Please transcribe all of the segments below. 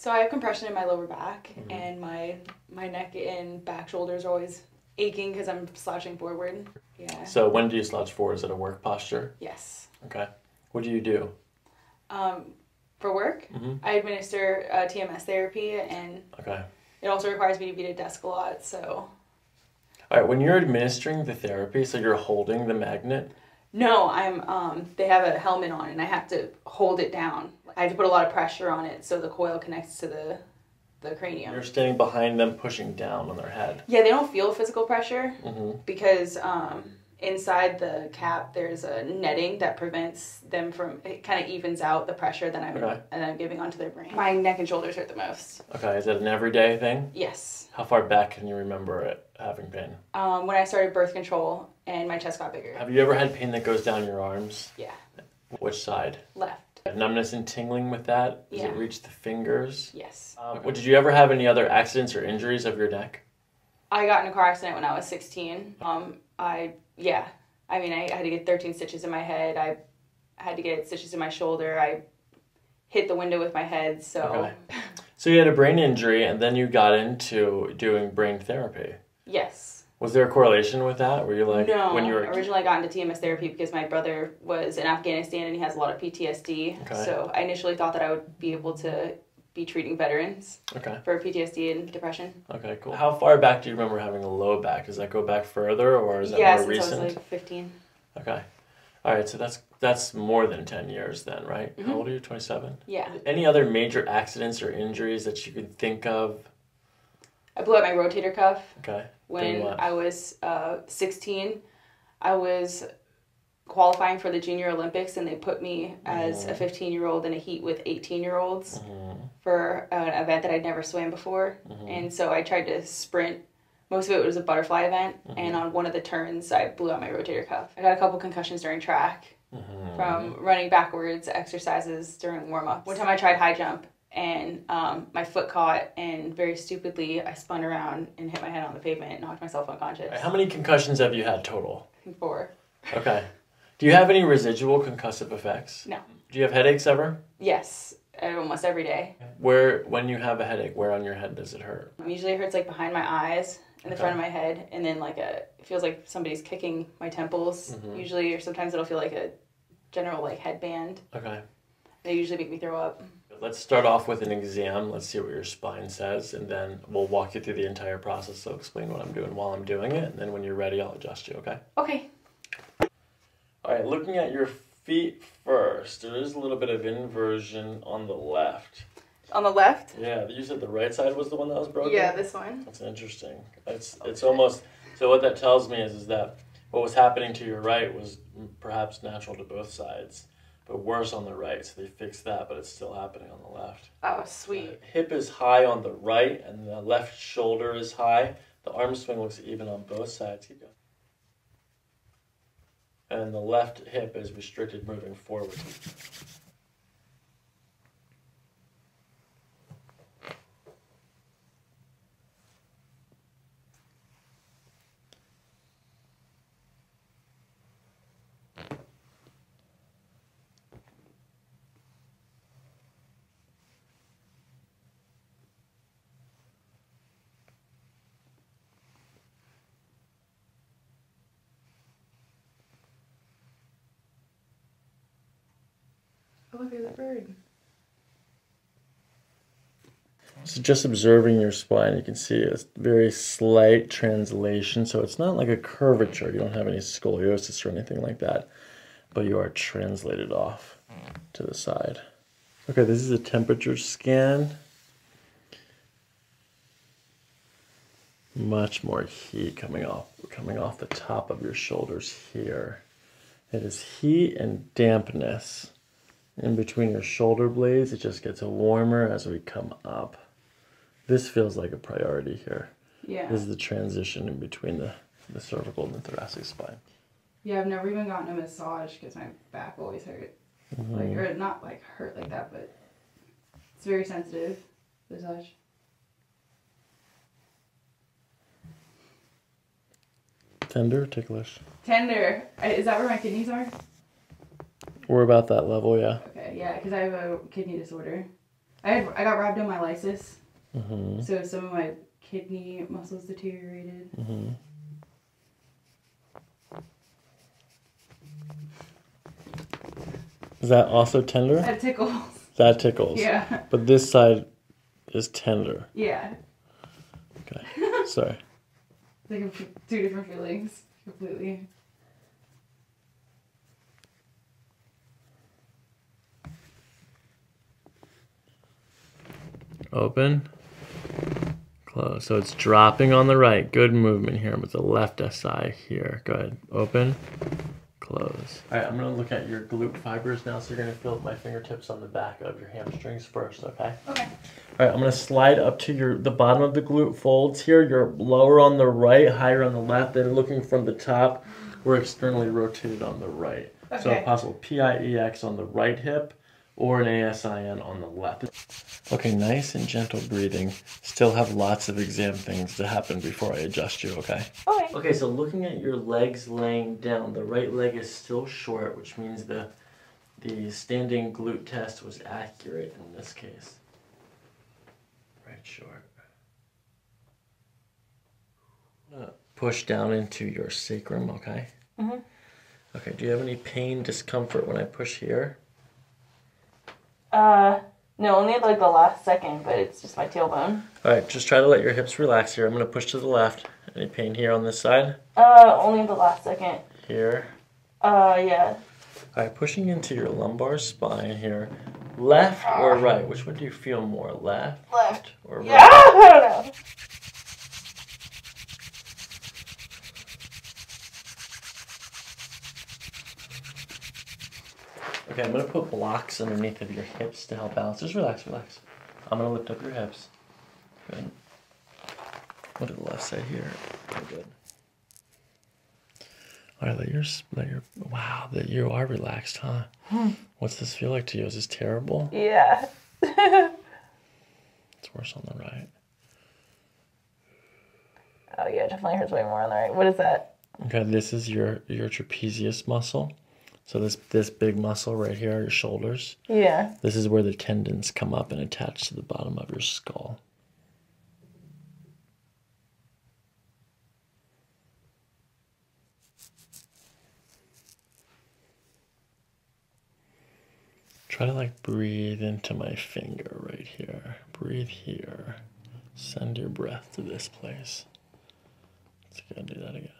So I have compression in my lower back, Mhm. and my my neck and back shoulders are always aching because I'm slouching forward. Yeah. So when do you slouch forward? Is it a work posture? Yes. Okay. What do you do? Um, for work, hmm I administer uh, TMS therapy, and Okay. it also requires me to be at a desk a lot. So All right. When you're administering the therapy, so you're holding the magnet. No, I'm. Um, they have a helmet on, and I have to hold it down. I have to put a lot of pressure on it so the coil connects to the the cranium. You're standing behind them, pushing down on their head. Yeah, they don't feel physical pressure hmm because um, inside the cap there's a netting that prevents them from. It kind of evens out the pressure that I'm Okay. and I'm giving onto their brain. My neck and shoulders hurt the most. Okay. Is it an everyday thing? Yes. How far back can you remember it having pain? Um, when I started birth control and my chest got bigger. Have you ever had pain that goes down your arms? Yeah. Which side? Left. Numbness and tingling with that? Does Yeah. it reach the fingers? Yes. Um, Did you ever have any other accidents or injuries of your neck? I got in a car accident when I was 16. Um, I yeah. I mean, I had to get 13 stitches in my head. I had to get stitches in my shoulder. I hit the window with my head. So. So you had a brain injury and then you got into doing brain therapy. yes. Was there a correlation with that? Were you like no. when you were originally I got into TMS therapy because my brother was in Afghanistan and he has a lot of PTSD. Okay. So I initially thought that I would be able to be treating veterans Okay. for PTSD and depression. Okay, cool. How far back do you remember having a low back? Does that go back further or is that yeah, more recent? I was like 15. Okay. All right, so that's that's more than 10 years then, right? How Mhm. old are you? 27? Yeah. Any other major accidents or injuries that you could think of? I blew out my rotator cuff Okay. when? I was uh, 16. I was qualifying for the Junior Olympics, and they put me as a Mhm. 15 year old in a heat with 18 year olds Mhm. for an event that I'd never swam before. Mhm. And so I tried to sprint. Most of it was a butterfly event, and on one of the turns, I blew out my rotator cuff. I got a couple concussions during track Mhm. from running backwards exercises during warm up. One time I tried high jump, and um, my foot caught, and very stupidly, I spun around and hit my head on the pavement and knocked myself unconscious. How many concussions have you had total? Four. Okay. Do you have any residual concussive effects? No. Do you have headaches ever? Yes, uh, almost every day. Where, when you have a headache, where on your head does it hurt? Usually it hurts like behind my eyes, in the Okay. front of my head, and then like a it feels like somebody's kicking my temples. Mhm. Usually, or sometimes it'll feel like a general like headband. Okay. They usually make me throw up. Let's start off with an exam. Let's see what your spine says, and then we'll walk you through the entire process. So explain what I'm doing while I'm doing it, and then when you're ready, I'll adjust you. Okay. Okay. All right. Looking at your feet first, there is a little bit of inversion on the left. On the left. Yeah. You said the right side was the one that was broken. Yeah, this one. That's interesting. It's it's almost so. What that tells me is is that what was happening to your right was perhaps natural to both sides, but worse on the right. So they fixed that, but it's still happening on the left. Oh, sweet. The hip is high on the right, and the left shoulder is high. The arm swing looks even on both sides. Keep going. And the left hip is restricted moving forward. Look, there's bird. So just observing your spine, you can see a very slight translation. So it's not like a curvature. You don't have any scoliosis or anything like that, but you are translated off to the side. Okay, this is a temperature scan. Much more heat coming off coming off the top of your shoulders here. It is heat and dampness in between your shoulder blades. It just gets warmer as we come up. This feels like a priority here. Yeah. This is the transition in between the, the cervical and the thoracic spine. Yeah, I've never even gotten a massage because my back always hurt. Mm-hmm. Like, or not like hurt like that, but it's very sensitive. Massage. Tender, ticklish. Tender. Is that where my kidneys are? We're about that level, yeah. Okay, yeah, because I have a kidney disorder. I had, I got rhabdomyolysis, Mm-hmm. so some of my kidney muscles deteriorated. Mm-hmm. Is that also tender? That tickles. That tickles. Yeah, But this side is tender. yeah. Okay. Sorry. Like two different feelings completely. Open. Close. So it's dropping on the right. Good movement here with the left SI here. Go ahead. Open. Close. All right, I'm going to look at your glute fibers now. So you're going to feel my fingertips on the back of your hamstrings first, okay? Okay. All right, I'm going to slide up to your the bottom of the glute folds here. You're lower on the right, higher on the left. Then looking from the top, we're externally rotated on the right. So Okay. if possible, PIEX on the right hip or an ASIN on the left. Okay, nice and gentle breathing. Still have lots of exam things to happen before I adjust you, okay? Okay. Okay, so looking at your legs laying down, the right leg is still short, which means the the standing glute test was accurate in this case. Right short. Uh, Push down into your sacrum, okay? Mhm. Okay, do you have any pain, discomfort when I push here? Uh, no, only like the last second, but it's just my tailbone. All right, just try to let your hips relax here. I'm going to push to the left. Any pain here on this side? Uh, only the last second. Here. Uh, yeah. All right, pushing into your lumbar spine here. Left or right? Which one do you feel more? Left Left. or Yeah, right? I don't know. Okay, I'm gonna put blocks underneath of your hips to help balance. Just relax, relax. I'm gonna lift up your hips. Good. Go to the left side here. Very good. All right, let your let your wow that you are relaxed, huh? Hmm. What's this feel like to you? Is this terrible? Yeah. It's worse on the right. Oh yeah, it definitely hurts way more on the right. What is that? Okay, this is your your trapezius muscle. So this this big muscle right here, are your shoulders. Yeah. This is where the tendons come up and attach to the bottom of your skull. Try to like breathe into my finger right here. Breathe here. Send your breath to this place. Let's go do that again.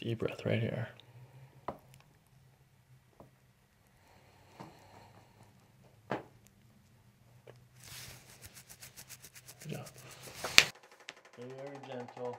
Deep breath right here. Good job. Very gentle.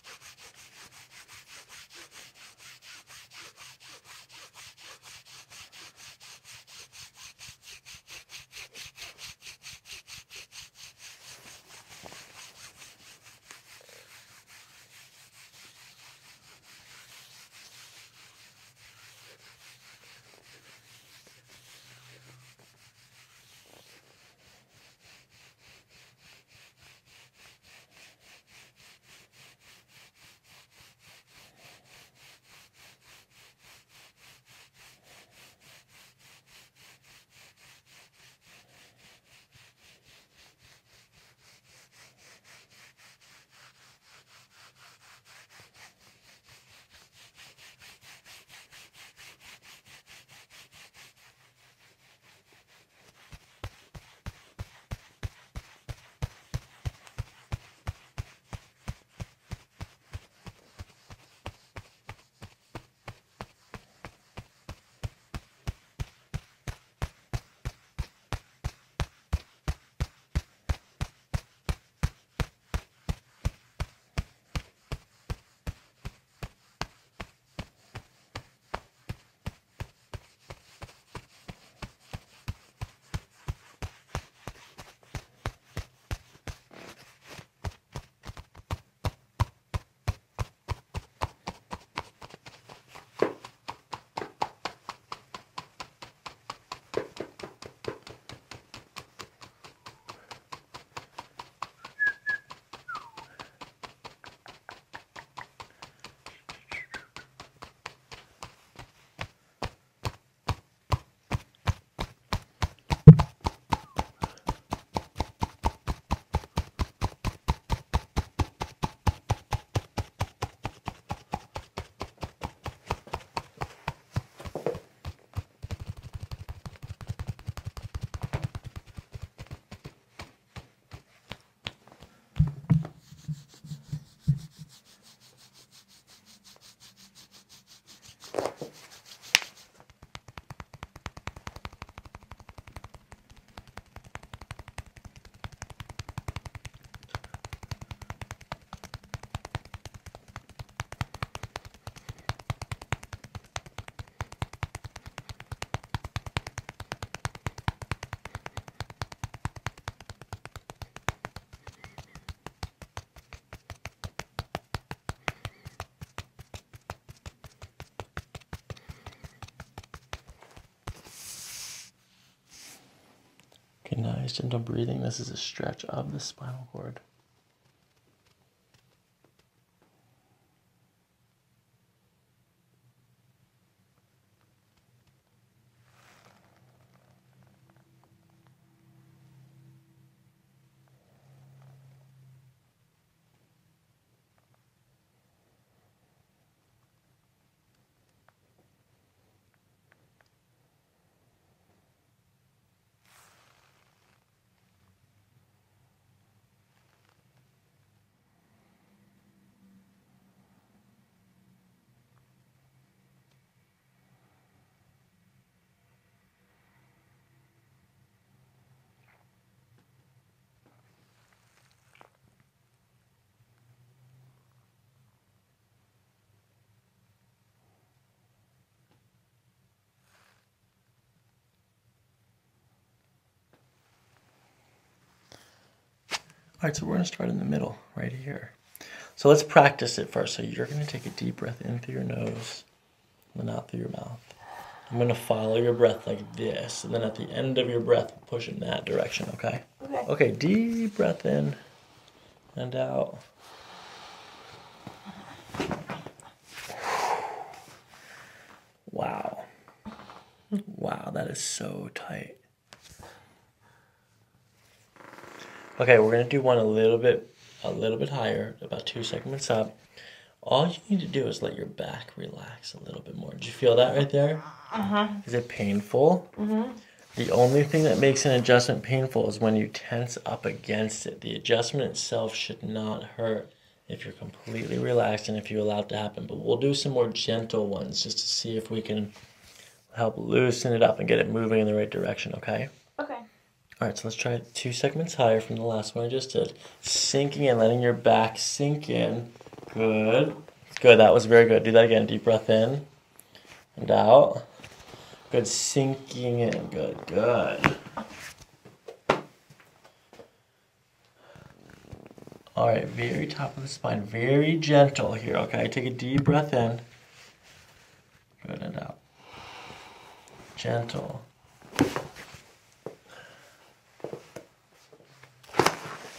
Nice gentle breathing. This is a stretch of the spinal cord. All right, so we're going to start in the middle, right here. So let's practice it first. So you're going to take a deep breath in through your nose and then out through your mouth. I'm going to follow your breath like this, and then at the end of your breath, push in that direction, okay? Okay. Okay, deep breath in and out. Wow. Wow, that is so tight. Okay, we're gonna do one a little bit, a little bit higher, about two segments up. All you need to do is let your back relax a little bit more. Did you feel that right there? Uh huh. Is it painful? Mhm. The only thing that makes an adjustment painful is when you tense up against it. The adjustment itself should not hurt if you're completely relaxed and if you allow it to happen. But we'll do some more gentle ones just to see if we can help loosen it up and get it moving in the right direction, okay? All right, so let's try two segments higher from the last one I just did. Sinking in, letting your back sink in. Good. Good, that was very good. Do that again. Deep breath in and out. Good, sinking in. Good, good. All right, very top of the spine. Very gentle here, okay? Take a deep breath in. Good, and out. Gentle.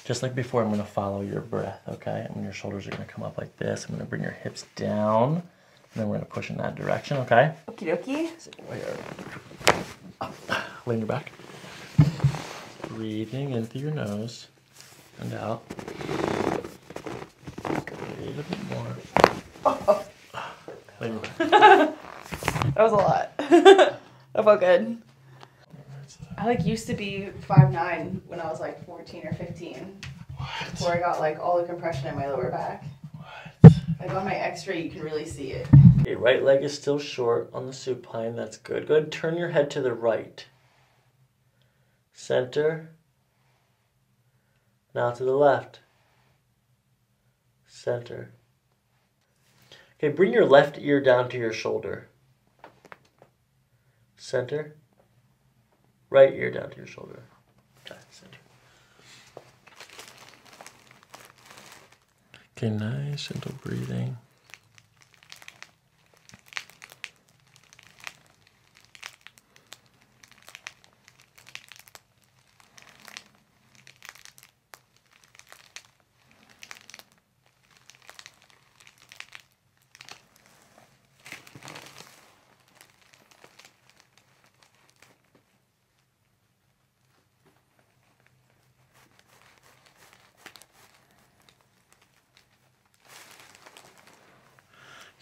Just like before, I'm going to follow your breath, okay? And your shoulders are going to come up like this. I'm going to bring your hips down, and then we're going to push in that direction, okay? Okie dokie. Here. Lay on your back. Breathing in through your nose and out. A little bit more. Lay on your back. That was a lot. that felt good. I like used to be five nine when I was like fourteen or fifteen. Before I got like all the compression in my lower back. Like on my X-ray, you can really see it. Okay, right leg is still short on the supine. That's good. Go ahead and turn your head to the right. Center. Now to the left. Center. Okay, bring your left ear down to your shoulder. Center. Right ear down to your shoulder. Okay, center. Okay, nice, gentle breathing.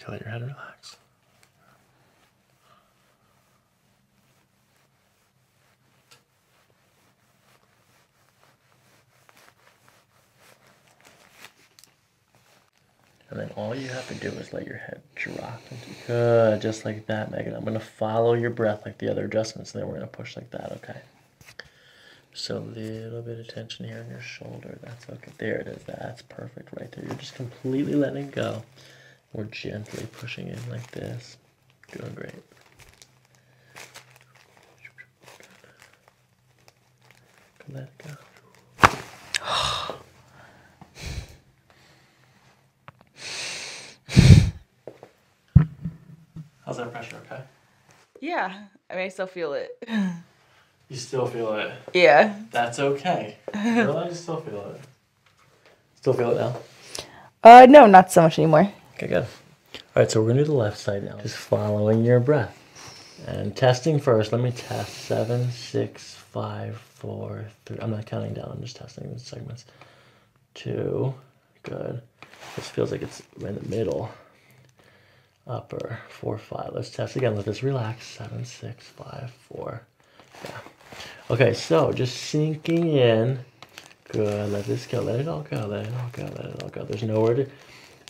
Okay, let your head relax. And then all you have to do is let your head drop into good, just like that, Megan. I'm gonna follow your breath like the other adjustments, and then we're gonna push like that, okay? So a little bit of tension here in your shoulder. That's okay. There it is. That's perfect right there. You're just completely letting it go. We're gently pushing in like this. Doing great. Let it go. How's that pressure? Okay. Yeah, I mean, I still feel it. You still feel it. Yeah. That's okay. Realize you still feel it. Still feel it now? Uh, no, not so much anymore. Okay, good. All right, so we're gonna do the left side now. Just following your breath. And testing first. Let me test. Seven, six, five, four, three. I'm not counting down. I'm just testing the segments. Two. Good. This feels like it's in the middle. Upper. Four, five. Let's test again. Let this relax. Seven, six, five, four. Yeah. Okay, so just sinking in. Good. Let this go. Let it all go. Let it all go. Let it all go. There's nowhere to.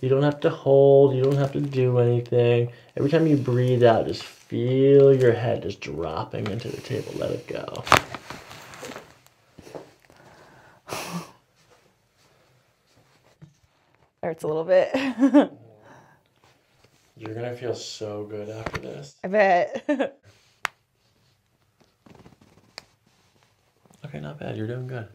You don't have to hold. You don't have to do anything. Every time you breathe out, just feel your head just dropping into the table. Let it go. Hurts a little bit. You're gonna feel so good after this. I bet. Okay, not bad. You're doing good.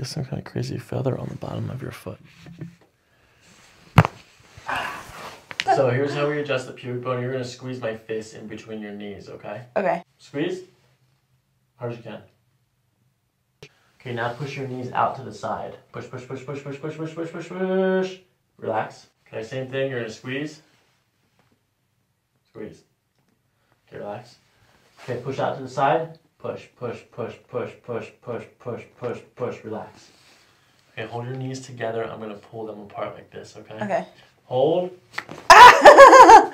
There's some kind of crazy feather on the bottom of your foot. So here's how we adjust the pubic bone. You're gonna squeeze my face in between your knees, okay? okay. Squeeze. Hard as you can. Okay, now push your knees out to the side. Push, push, push, push, push, push, push, push, push, push. Relax. Okay, same thing. You're gonna squeeze. Squeeze. Okay, relax. Okay, push out to the side. Push, push, push, push, push, push, push, push, push. Relax. Okay, hold your knees together. I'm gonna pull them apart like this, okay? Okay. Hold.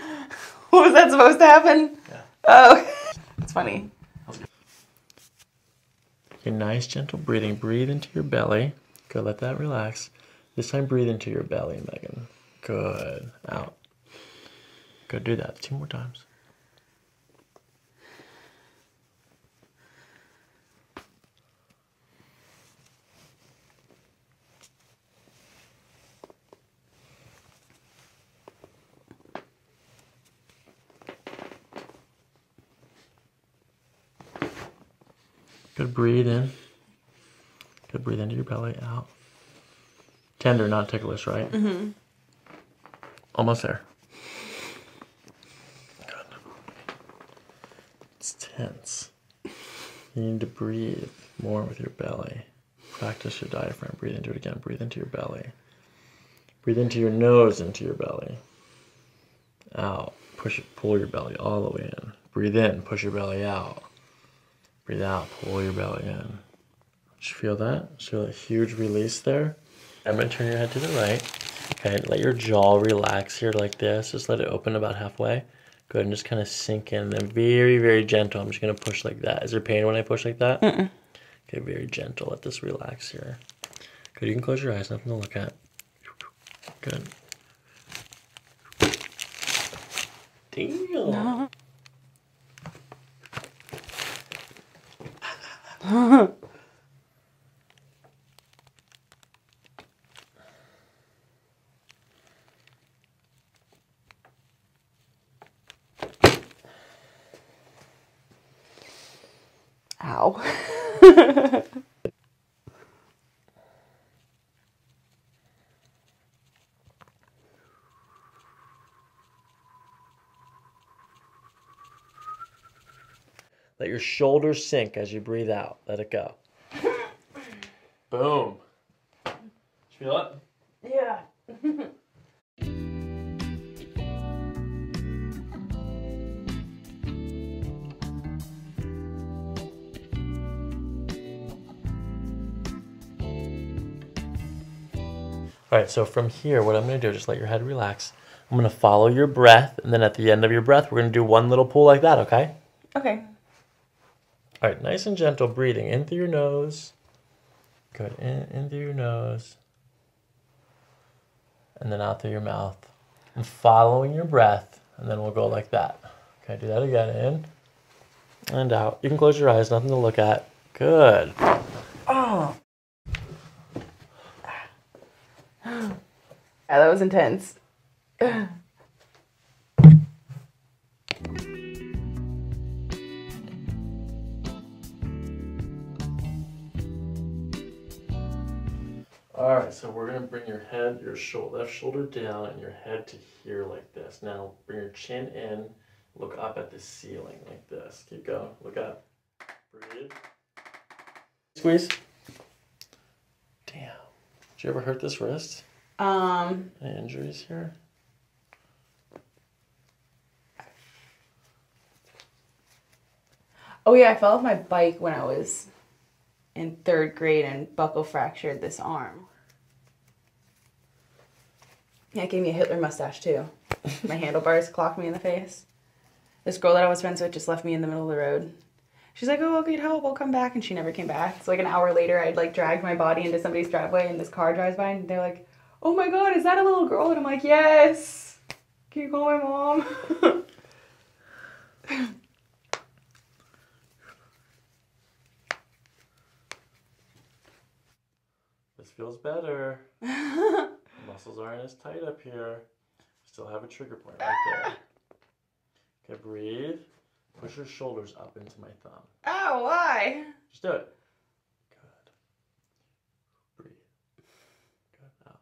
What was that supposed to happen? Yeah. Oh. It's funny. Okay, nice gentle breathing. Breathe into your belly. Good, let that relax. This time breathe into your belly, Megan. Good. Out. Good, do that two more times. Breathe in. Good, breathe into your belly, out. Tender, not ticklish, right? Mm-hmm. Almost there. Good. It's tense. You need to breathe more with your belly. Practice your diaphragm. Breathe into it again. Breathe into your belly. Breathe into your nose, into your belly. Out. Push it, pull your belly all the way in. Breathe in, push your belly out. Breathe out, pull your belly in. Just feel that? Just feel a huge release there. I'm gonna turn your head to the right. Okay, let your jaw relax here like this. Just let it open about halfway. Go ahead and just kind of sink in. Then very, very gentle. I'm just gonna push like that. Is there pain when I push like that? Mm-mm. Okay, very gentle. Let this relax here. Good, you can close your eyes. Nothing to look at. Good. Damn. Ow. Let your shoulders sink as you breathe out. Let it go. Boom. Feel it? yeah. All right, so from here, what I'm going to do is just let your head relax. I'm going to follow your breath, and then at the end of your breath, we're going to do one little pull like that, okay? Okay. All right, nice and gentle breathing in through your nose. Good, in, in through your nose. And then out through your mouth. And following your breath, and then we'll go like that. Okay, do that again. In and out. You can close your eyes, nothing to look at. Good. Oh. Yeah, that was intense. All right, so we're gonna bring your head, your shoulder, left shoulder down, and your head to here like this. Now bring your chin in, look up at the ceiling like this. Keep going. Look up. Breathe. Squeeze. Damn. Did you ever hurt this wrist? Um, Any injuries here? oh yeah, I fell off my bike when I was in third grade and buckle fractured this arm. Yeah, it gave me a Hitler mustache too. My handlebars clocked me in the face. This girl that I was friends with just left me in the middle of the road. She's like, "Oh, I'll get help. I'll come back," and she never came back. So like an hour later, I'd like dragged my body into somebody's driveway, and this car drives by, and they're like, "Oh my God, is that a little girl?" And I'm like, "Yes." Can you call my mom? This feels better. Muscles aren't as tight up here. Still have a trigger point right there. Ah! Okay, breathe. Push your shoulders up into my thumb. oh, why? Just do it. Good. Breathe. Good. Out.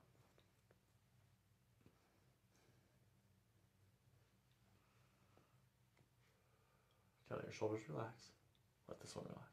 Okay, let your shoulders relax. Let this one relax.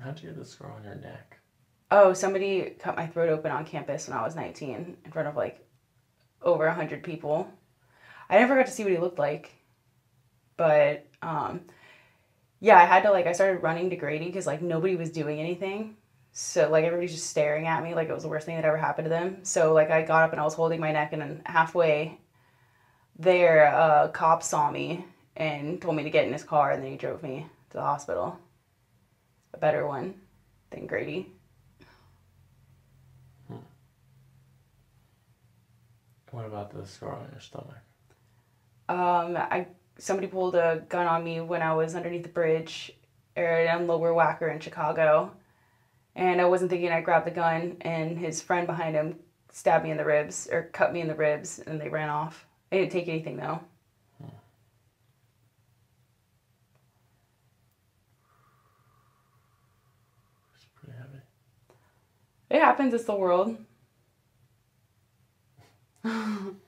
How'd you get the scar on your neck? Oh, somebody cut my throat open on campus when I was 19 in front of like over 100 people. I never got to see what he looked like. But um yeah, I had to like I started running to Grady cuz like nobody was doing anything. So like everybody's just staring at me like it was the worst thing that ever happened to them. So like I got up and I was holding my neck and then halfway there a cop saw me and told me to get in his car and then he drove me to the hospital. A better one than Grady. What about the scar on your stomach? Um, I somebody pulled a gun on me when I was underneath the bridge in Lower Wacker in Chicago, and I wasn't thinking. I grabbed the gun, and his friend behind him stabbed me in the ribs or cut me in the ribs, and they ran off. I didn't take anything though. It happens. It's the world.